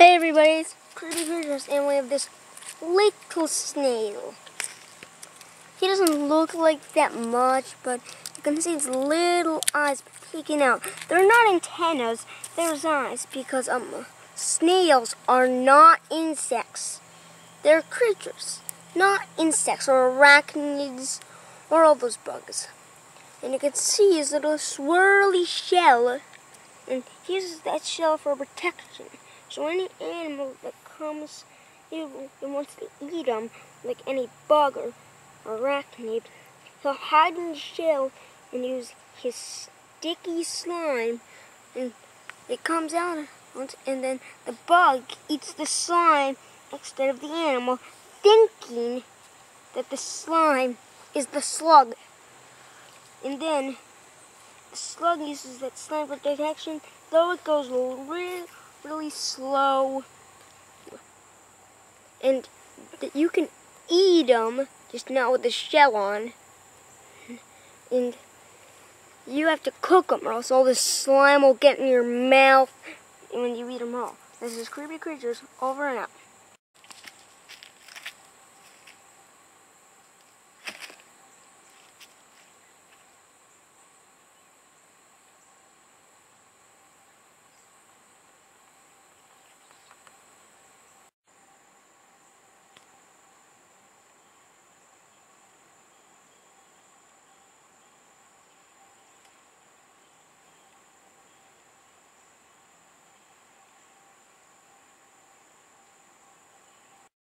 Hey everybody, it's Creepy Creatures, and we have this little snail. He doesn't look like that much, but you can see his little eyes peeking out. They're not antennas, they're eyes, because um, snails are not insects. They're creatures, not insects or arachnids or all those bugs. And you can see his little swirly shell, and he uses that shell for protection. So any animal that comes here and wants to eat them, like any bug or arachnid, he'll hide in the shell and use his sticky slime, and it comes out, and then the bug eats the slime instead of the animal, thinking that the slime is the slug. And then the slug uses that slime for detection, though it goes real really slow. And that you can eat them, just not with the shell on. And you have to cook them or else all the slime will get in your mouth when you eat them all. This is Creepy Creatures, over and out.